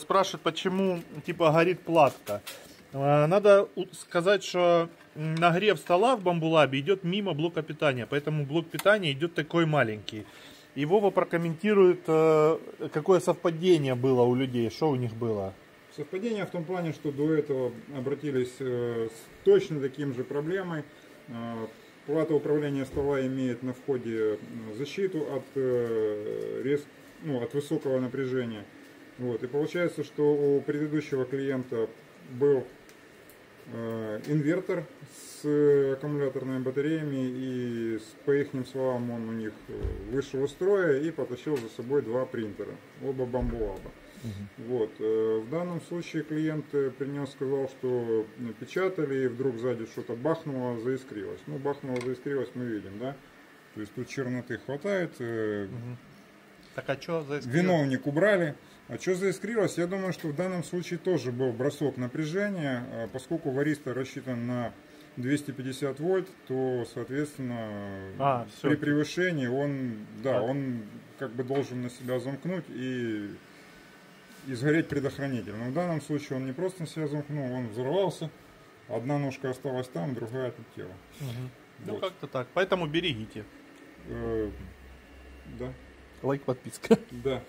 Спрашивают, почему типа горит платка. А, Надо сказать, что нагрев стола в бамбулабе идет мимо блока питания, поэтому блок питания идет такой маленький. И Вова прокомментирует, э, какое совпадение было у людей, что у них было. Совпадение в том плане, что до этого обратились э, с точно таким же проблемой. Э, Плата управления стола имеет на входе защиту от, рез- ну, от высокого напряжения. Вот. И получается, что у предыдущего клиента был э, инвертор с э, аккумуляторными батареями и по их словам он у них э, вышел из строя и потащил за собой два принтера, оба бамбулаба. Вот. э, В данном случае клиент э, принес, сказал, что печатали, и вдруг сзади что-то бахнуло, заискрилось. Ну, бахнуло, заискрилось, мы видим, да? То есть тут черноты хватает, э, Так а что за виновник убрали. А что заискрилось? Я думаю, что в данном случае тоже был бросок напряжения, а поскольку вариста рассчитан на 250 вольт, то, соответственно, А, при превышении он, да, Так. он как бы должен на себя замкнуть и, и сгореть предохранитель. Но в данном случае он не просто на себя замкнул, он взорвался, одна ножка осталась там, другая отлетела. Ну Вот. как-то так. Поэтому берегите. Э, да, Лайк, подписка. да.